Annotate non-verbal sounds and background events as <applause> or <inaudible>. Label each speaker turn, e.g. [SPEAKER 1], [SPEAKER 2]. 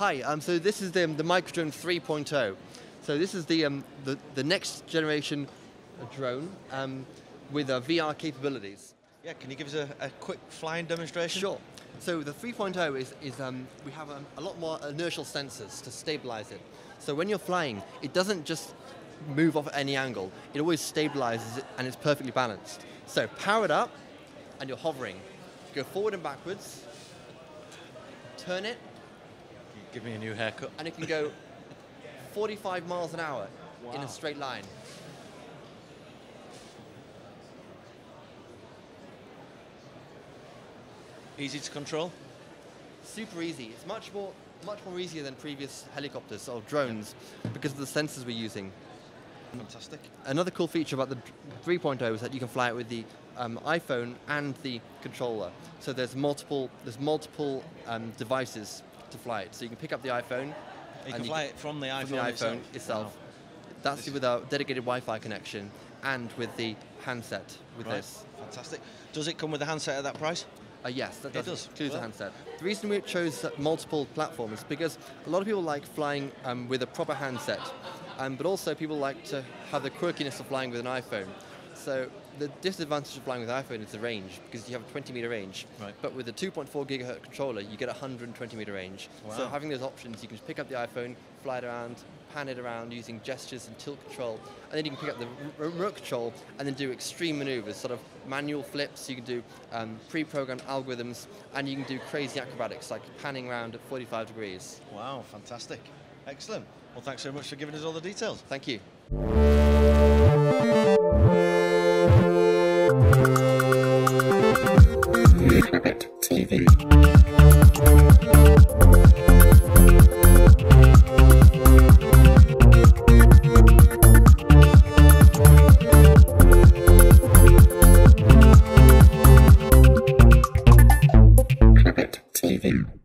[SPEAKER 1] Hi, um, so this is the, the Micro Drone 3.0. So this is the, um, the, the next generation drone um, with uh, VR capabilities.
[SPEAKER 2] Yeah, can you give us a, a quick flying demonstration?
[SPEAKER 1] Sure. So the 3.0 is, is um, we have um, a lot more inertial sensors to stabilize it. So when you're flying, it doesn't just move off at any angle. It always stabilizes it and it's perfectly balanced. So power it up and you're hovering. Go forward and backwards, turn it,
[SPEAKER 2] Give me a new haircut.
[SPEAKER 1] and it can go <laughs> 45 miles an hour in a straight line.
[SPEAKER 2] Easy to control.
[SPEAKER 1] Super easy. It's much more, much more easier than previous helicopters or drones because of the sensors we're using.
[SPEAKER 2] Fantastic.
[SPEAKER 1] Another cool feature about the 3.0 is that you can fly it with the um, iPhone and the controller. So there's multiple, there's multiple um, devices to fly it. So you can pick up the iPhone.
[SPEAKER 2] You can fly it from the iPhone,
[SPEAKER 1] from the iPhone
[SPEAKER 2] itself.
[SPEAKER 1] itself.
[SPEAKER 2] Wow.
[SPEAKER 1] That's
[SPEAKER 2] This-
[SPEAKER 1] with a dedicated Wi-Fi connection and with the handset with
[SPEAKER 2] Right.
[SPEAKER 1] this.
[SPEAKER 2] Fantastic. Does it come with a handset at that price?
[SPEAKER 1] Uh, yes, that
[SPEAKER 2] It
[SPEAKER 1] does,
[SPEAKER 2] does.
[SPEAKER 1] include the handset. The reason we chose multiple platforms is because a lot of people like flying um, with a proper handset, um, but also people like to have the quirkiness of flying with an iPhone. So the disadvantage of flying with iPhone is the range because you have a 20 meter range.
[SPEAKER 2] Right.
[SPEAKER 1] But with the 2.4 gigahertz controller, you get a 120 meter range. So having those options, you can just pick up the iPhone, fly it around, pan it around using gestures and tilt control, and then you can pick up the remote control and then do extreme maneuvers, sort of manual flips. You can do um, pre-programmed algorithms, and you can do crazy acrobatics like panning around at 45 degrees.
[SPEAKER 2] Wow, fantastic. Excellent. Well, thanks so much for giving us all the details.
[SPEAKER 1] Thank you.
[SPEAKER 3] TV. Clubit TV.